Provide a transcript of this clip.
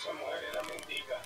Dios. Esa mujer era mendiga.